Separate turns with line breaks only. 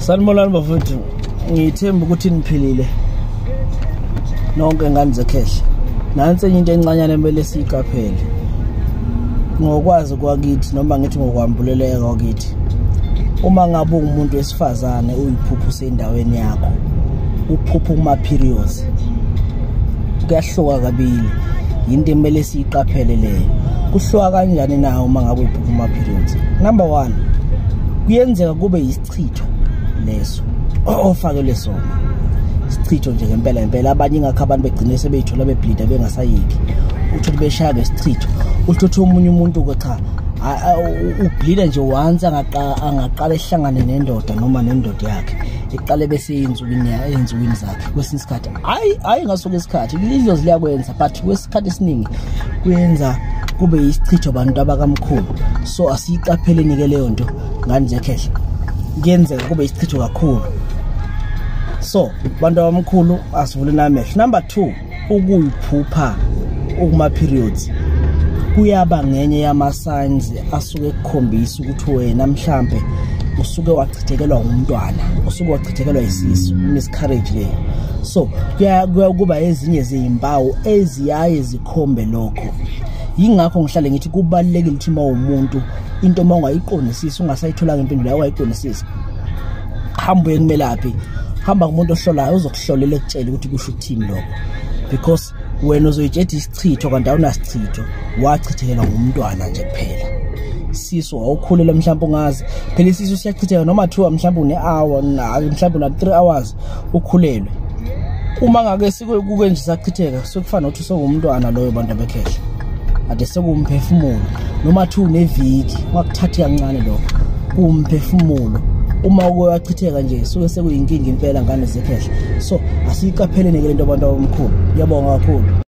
sanibonani bafowethu ngithemba ukuthi niphilile. Nonke ngani zekhehle nansi enye into encanyana emele siyiqaphele. Ngokwazi kwakithi noma ngithi ngokwambuleleka kwakithi uma ngabe ungumuntu wesifazane uyiphupho sendaweni yakho uphupho kuma-periods kuyahluka kabili. Yinto emele siyiqaphele leyo kuhluka kanjani na uma ngabe uyiphupho kuma-periods? Number one kuyenzeka kube yisichitho. Leso. Ofakelwe sona isichitho nje ngempela ngempela. Abanye ingakho abantu begcine sebeyithola beblida bengasayiki. Uthole beshaya ngesichitho uthothe omunye umuntu ke cha ublida nje once angaqala ehlangane nendoda noma nendoda yakhe. Iqale bese ey'nsukwini ey'nsukwini zakhe. Kwesinye isikhathi hayi hayi ngasuke isikhathi. Lidlozi liyakwenza but kwesikhathi esiningi kuyenza kube yisichitho bantu abakamkhulu. So asiyiqapheleni-ke leyo nto. Ngani zekhehle kuyenzeka kube yisichitho kakhulu. So bantu abamkhulu asivule namehlo. Number two ukuyiphupha ukuma-periods kuyaba ngenye yama-signs asuke ekukhombisa ukuthi wena mhlampe usuke wachithekelwa ngumntwana usuke wachithekelwa isisu miscarriage leyo. So kuba ezinye zeyimpawu eziyaye zikhombe lokho. Yingakho ngihlale ngithi kubalulekile ukuthi uma umuntu into uma ungayiqondisisi ungasayitholanga impendulo yayo wayiqondisisi hamba uye kumelaphi. Hamba kumuntu ohlolayo uzokuhlolela ekutshela ukuthi kusho ukuthini lokho. Because wena uzoyitsheda isichitho kanti awunasichitho wachithekelwa ngumntwana nje kuphela. Sisu awukhulela mhlawumbe ungazi. Phela isisu siyachitheka noma thiwa mhlawumbe une-hour mhlawumbe una-three hours ukhulelwe. Uma ngake kuke nje sachitheka sekufana nokuthi sengumntwana loyo bantu abekhehle. Ade sekuwumphefumulo. Noma thiwa uneviki ungakuthathi kancane lokho. Kuwumphefumulo. Uma uke wachitheka nje suke sekuyinkinga impela ngane zekhehle so asiyiqapheleni ke lento abantu abamkhulu. Ngiyabonga kakhulu.